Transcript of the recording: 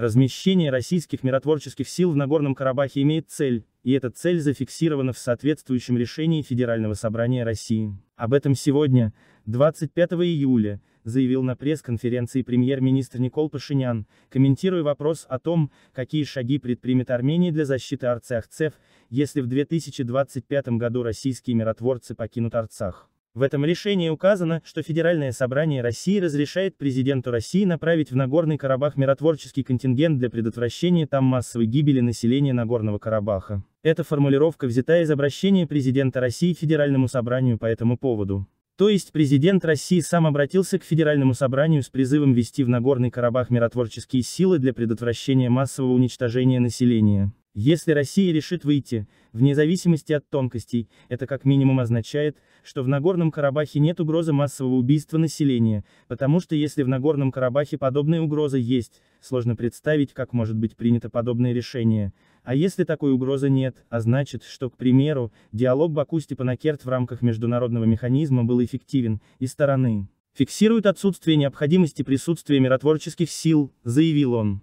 Размещение российских миротворческих сил в Нагорном Карабахе имеет цель, и эта цель зафиксирована в соответствующем решении Федерального собрания России. Об этом сегодня, 25 июля, заявил на пресс-конференции премьер-министр Никол Пашинян, комментируя вопрос о том, какие шаги предпримет Армения для защиты Арцах-Цев, если в 2025 году российские миротворцы покинут Арцах. В этом решении указано, что Федеральное собрание России разрешает президенту России направить в Нагорный Карабах миротворческий контингент для предотвращения там массовой гибели населения Нагорного Карабаха. Эта формулировка взята из обращения президента России Федеральному собранию по этому поводу. То есть президент России сам обратился к Федеральному собранию с призывом ввести в Нагорный Карабах миротворческие силы для предотвращения массового уничтожения населения. Если Россия решит выйти, вне зависимости от тонкостей, это как минимум означает, что в Нагорном Карабахе нет угрозы массового убийства населения, потому что если в Нагорном Карабахе подобная угроза есть, сложно представить, как может быть принято подобное решение. А если такой угрозы нет, а значит, что, к примеру, диалог Баку-Степанакерт в рамках международного механизма был эффективен, и стороны фиксируют отсутствие необходимости присутствия миротворческих сил, заявил он.